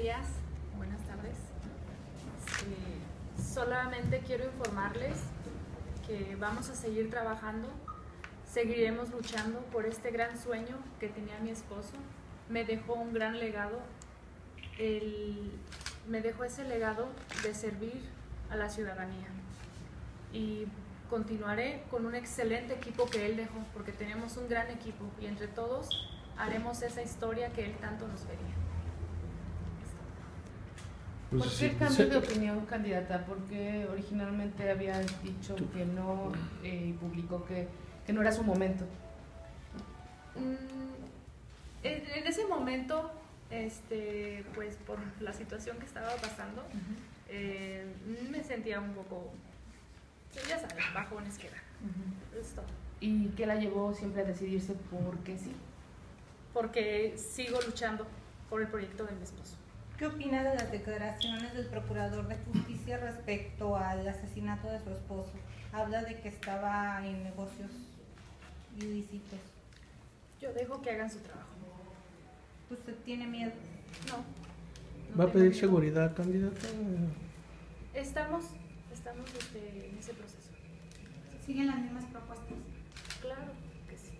días, buenas tardes. Solamente quiero informarles que vamos a seguir trabajando, seguiremos luchando por este gran sueño que tenía mi esposo. Me dejó un gran legado, el- me dejó ese legado de servir a la ciudadanía. Y continuaré con un excelente equipo que él dejó, porque tenemos un gran equipo y entre todos haremos esa historia que él tanto nos vería. Pues ¿Por qué el cambio sí. de opinión, candidata? Porque originalmente había dicho que no eh, y publicó que, que no era su momento. Mm, en, en ese momento, este, pues por la situación que estaba pasando, eh, me sentía un poco, pues, ya sabes, bajones que. Es todo. ¿Y qué la llevó siempre a decidirse por qué sí? Porque sigo luchando por el proyecto de mi esposo. ¿Qué opina de las declaraciones del Procurador de Justicia respecto al asesinato de su esposo? Habla de que estaba en negocios ilícitos. Yo dejo que hagan su trabajo. ¿Usted tiene miedo? No. no ¿Va a pedir miedo. seguridad, candidata? Estamos, estamos este, en ese proceso. ¿Siguen las mismas propuestas? Claro que sí.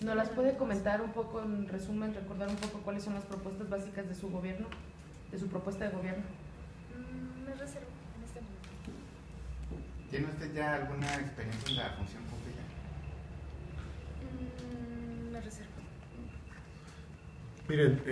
¿Nos las puede comentar un poco, en resumen, recordar un poco cuáles son las propuestas básicas de su gobierno, de su propuesta de gobierno? Mm, Me reservo en este momento. ¿Tiene usted ya alguna experiencia en la función pública? Mm, Me reservo. Miren,